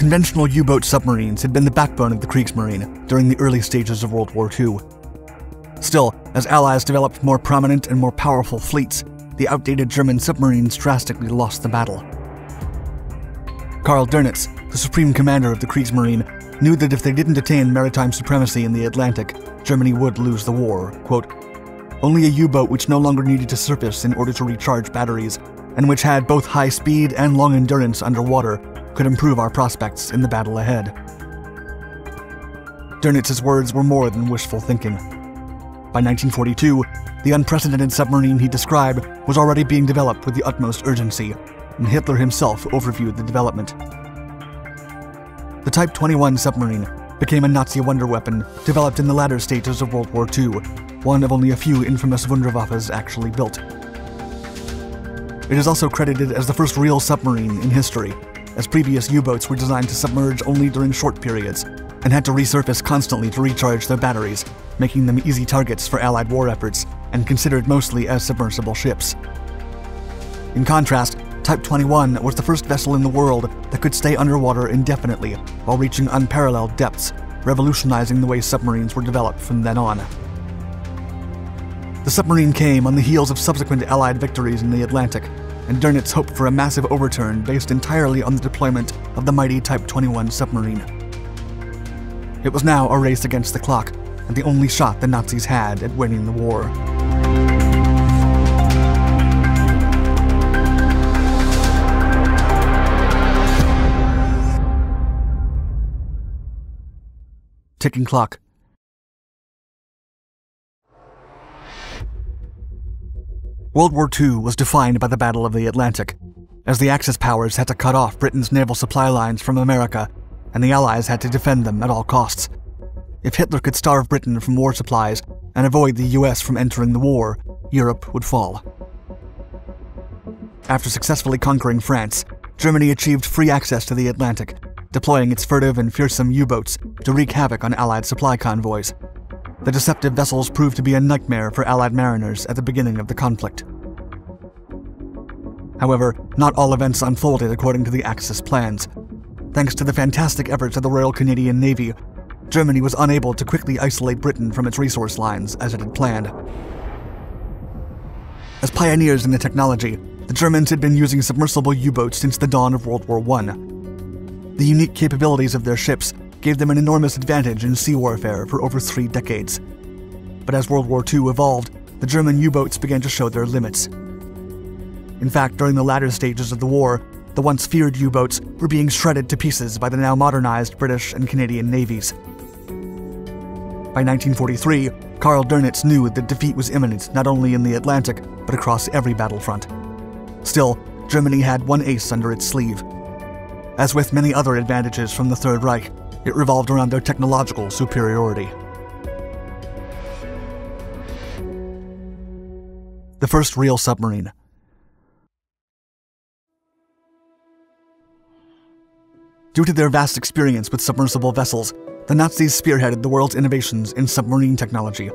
Conventional U boat submarines had been the backbone of the Kriegsmarine during the early stages of World War II. Still, as Allies developed more prominent and more powerful fleets, the outdated German submarines drastically lost the battle. Karl Dönitz, the supreme commander of the Kriegsmarine, knew that if they didn't attain maritime supremacy in the Atlantic, Germany would lose the war. Quote, Only a U boat which no longer needed to surface in order to recharge batteries, and which had both high speed and long endurance underwater, could improve our prospects in the battle ahead. Dönitz's words were more than wishful thinking. By 1942, the unprecedented submarine he described was already being developed with the utmost urgency, and Hitler himself overviewed the development. The Type 21 submarine became a Nazi wonder weapon developed in the latter stages of World War II, one of only a few infamous Wunderwaffes actually built. It is also credited as the first real submarine in history, as previous U boats were designed to submerge only during short periods and had to resurface constantly to recharge their batteries, making them easy targets for Allied war efforts and considered mostly as submersible ships. In contrast, Type 21 was the first vessel in the world that could stay underwater indefinitely while reaching unparalleled depths, revolutionizing the way submarines were developed from then on. The submarine came on the heels of subsequent Allied victories in the Atlantic, and Dönitz hoped for a massive overturn based entirely on the deployment of the mighty Type 21 submarine. It was now a race against the clock, and the only shot the Nazis had at winning the war. Ticking clock. World War II was defined by the Battle of the Atlantic, as the Axis powers had to cut off Britain's naval supply lines from America, and the Allies had to defend them at all costs. If Hitler could starve Britain from war supplies and avoid the US from entering the war, Europe would fall. After successfully conquering France, Germany achieved free access to the Atlantic, deploying its furtive and fearsome U boats to wreak havoc on Allied supply convoys. The deceptive vessels proved to be a nightmare for Allied mariners at the beginning of the conflict. However, not all events unfolded according to the Axis plans. Thanks to the fantastic efforts of the Royal Canadian Navy, Germany was unable to quickly isolate Britain from its resource lines as it had planned. As pioneers in the technology, the Germans had been using submersible U boats since the dawn of World War I. The unique capabilities of their ships gave them an enormous advantage in sea warfare for over three decades. But as World War II evolved, the German U boats began to show their limits. In fact, during the latter stages of the war, the once feared U boats were being shredded to pieces by the now modernized British and Canadian navies. By 1943, Karl Dönitz knew that defeat was imminent not only in the Atlantic, but across every battlefront. Still, Germany had one ace under its sleeve. As with many other advantages from the Third Reich, it revolved around their technological superiority. The first real submarine. Due to their vast experience with submersible vessels, the Nazis spearheaded the world's innovations in submarine technology,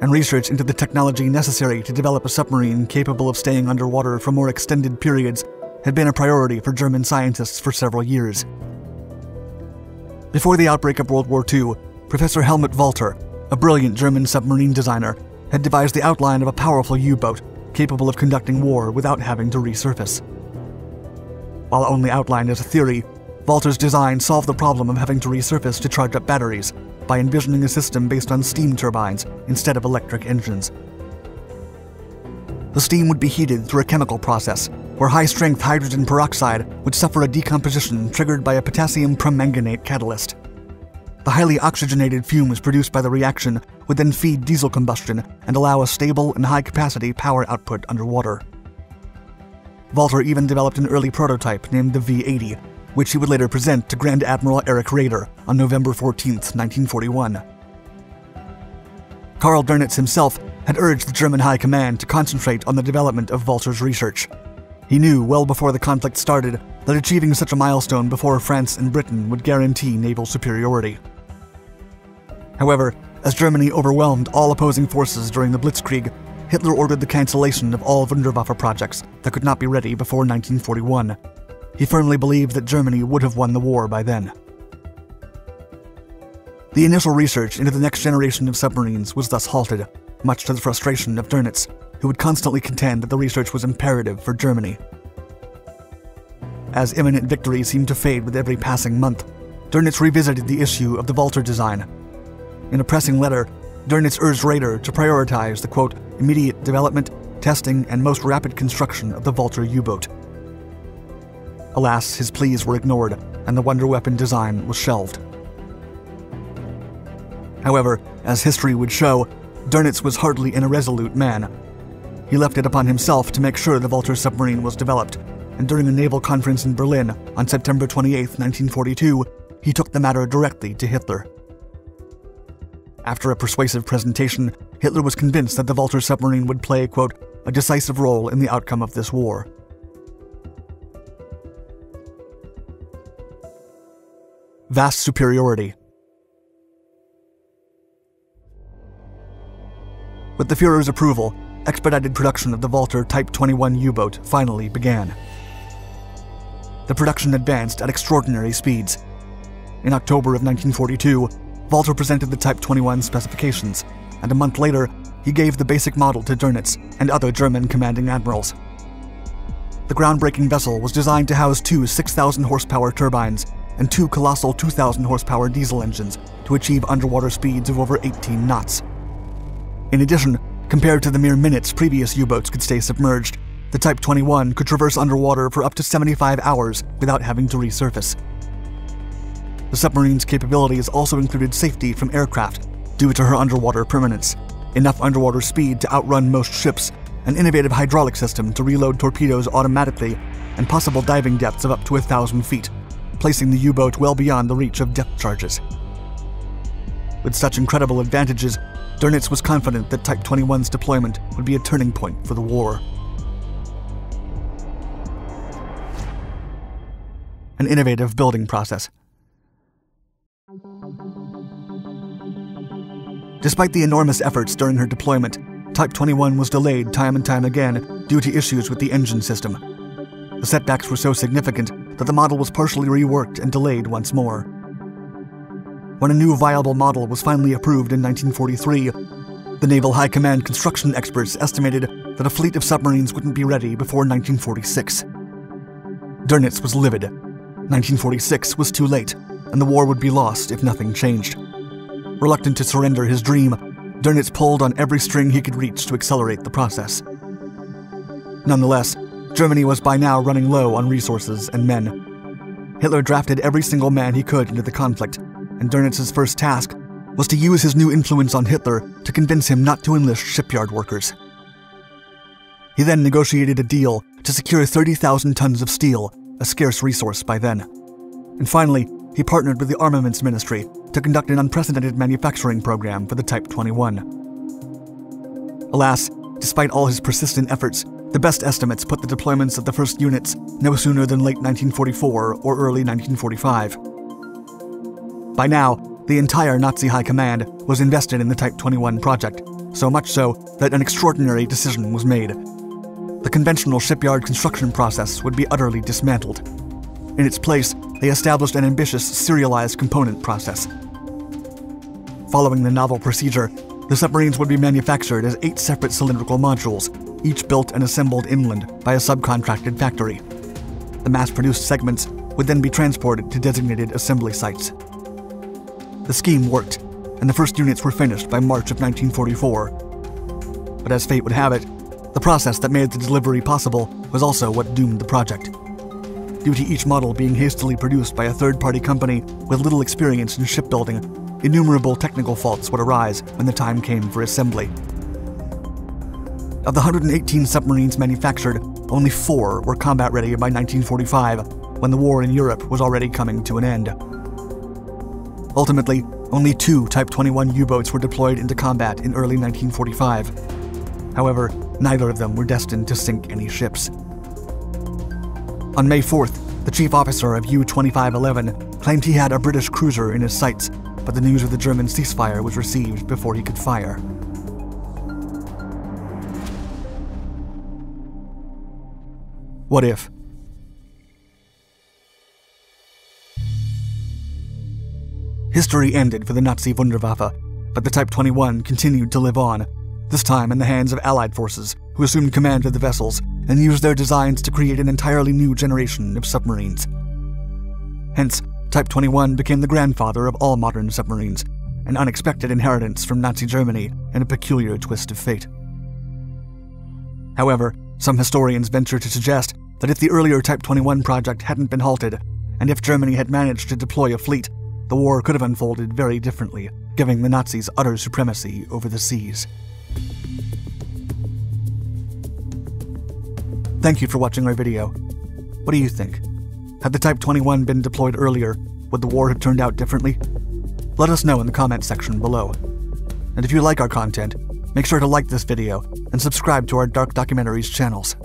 and research into the technology necessary to develop a submarine capable of staying underwater for more extended periods had been a priority for German scientists for several years. Before the outbreak of World War II, Professor Helmut Walter, a brilliant German submarine designer, had devised the outline of a powerful U boat capable of conducting war without having to resurface. While only outlined as a theory, Walter's design solved the problem of having to resurface to charge up batteries by envisioning a system based on steam turbines instead of electric engines. The steam would be heated through a chemical process where high strength hydrogen peroxide would suffer a decomposition triggered by a potassium permanganate catalyst. The highly oxygenated fumes produced by the reaction would then feed diesel combustion and allow a stable and high capacity power output underwater. Walter even developed an early prototype named the V 80, which he would later present to Grand Admiral Erich Raeder on November 14, 1941. Karl Dönitz himself had urged the German High Command to concentrate on the development of Walter's research. He knew well before the conflict started that achieving such a milestone before France and Britain would guarantee naval superiority. However, as Germany overwhelmed all opposing forces during the Blitzkrieg, Hitler ordered the cancellation of all Wunderwaffe projects that could not be ready before 1941. he firmly believed that Germany would have won the war by then. The initial research into the next generation of submarines was thus halted, much to the frustration of Dönitz, who would constantly contend that the research was imperative for Germany. As imminent victory seemed to fade with every passing month, Dönitz revisited the issue of the Walter design. In a pressing letter, Dönitz urged Raeder to prioritize the quote, immediate development, testing, and most rapid construction of the Walter U boat. Alas, his pleas were ignored, and the wonder weapon design was shelved. However, as history would show, Dönitz was hardly an irresolute man. He left it upon himself to make sure the Walter submarine was developed, and during a naval conference in Berlin on September 28, 1942, he took the matter directly to Hitler. After a persuasive presentation, Hitler was convinced that the Walter submarine would play, quote, a decisive role in the outcome of this war. Vast superiority. With the Fuhrer's approval, expedited production of the Walter Type 21 U boat finally began. The production advanced at extraordinary speeds. In October of 1942, Walter presented the Type 21 specifications, and a month later, he gave the basic model to Dönitz and other German commanding admirals. The groundbreaking vessel was designed to house two 6,000 horsepower turbines and two colossal 2,000 horsepower diesel engines to achieve underwater speeds of over 18 knots. In addition, compared to the mere minutes previous U boats could stay submerged, the Type 21 could traverse underwater for up to 75 hours without having to resurface. The submarine's capabilities also included safety from aircraft due to her underwater permanence, enough underwater speed to outrun most ships, an innovative hydraulic system to reload torpedoes automatically, and possible diving depths of up to thousand feet, placing the U boat well beyond the reach of depth charges. With such incredible advantages, Dönitz was confident that Type 21's deployment would be a turning point for the war. An innovative building process. Despite the enormous efforts during her deployment, Type 21 was delayed time and time again due to issues with the engine system. The setbacks were so significant that the model was partially reworked and delayed once more. When a new viable model was finally approved in 1943, the Naval High Command construction experts estimated that a fleet of submarines wouldn't be ready before 1946. Dönitz was livid. 1946 was too late, and the war would be lost if nothing changed. Reluctant to surrender his dream, Dönitz pulled on every string he could reach to accelerate the process. Nonetheless, Germany was by now running low on resources and men. Hitler drafted every single man he could into the conflict, and Dönitz's first task was to use his new influence on Hitler to convince him not to enlist shipyard workers. He then negotiated a deal to secure 30,000 tons of steel, a scarce resource by then. And finally, he partnered with the Armaments Ministry to conduct an unprecedented manufacturing program for the Type 21. Alas, despite all his persistent efforts, the best estimates put the deployments of the first units no sooner than late 1944 or early 1945. By now, the entire Nazi High Command was invested in the Type 21 project, so much so that an extraordinary decision was made. The conventional shipyard construction process would be utterly dismantled. In its place, they established an ambitious serialized component process. Following the novel procedure, the submarines would be manufactured as eight separate cylindrical modules, each built and assembled inland by a subcontracted factory. The mass produced segments would then be transported to designated assembly sites. The scheme worked, and the first units were finished by March of 1944. But as fate would have it, the process that made the delivery possible was also what doomed the project due to each model being hastily produced by a third party company with little experience in shipbuilding. Innumerable technical faults would arise when the time came for assembly. Of the 118 submarines manufactured, only four were combat ready by 1945, when the war in Europe was already coming to an end. Ultimately, only two Type 21 U boats were deployed into combat in early 1945. However, neither of them were destined to sink any ships. On May 4th, the chief officer of U 2511 claimed he had a British cruiser in his sights, but the news of the German ceasefire was received before he could fire. What if? History ended for the Nazi Wunderwaffe, but the Type 21 continued to live on, this time in the hands of Allied forces, who assumed command of the vessels and used their designs to create an entirely new generation of submarines. Hence, Type 21 became the grandfather of all modern submarines, an unexpected inheritance from Nazi Germany and a peculiar twist of fate. However, some historians venture to suggest that if the earlier Type 21 project hadn't been halted, and if Germany had managed to deploy a fleet, the war could have unfolded very differently, giving the Nazis utter supremacy over the seas. Thank you for watching our video. What do you think? Had the Type 21 been deployed earlier, would the war have turned out differently? Let us know in the comment section below. And if you like our content, make sure to like this video and subscribe to our Dark Documentaries channels.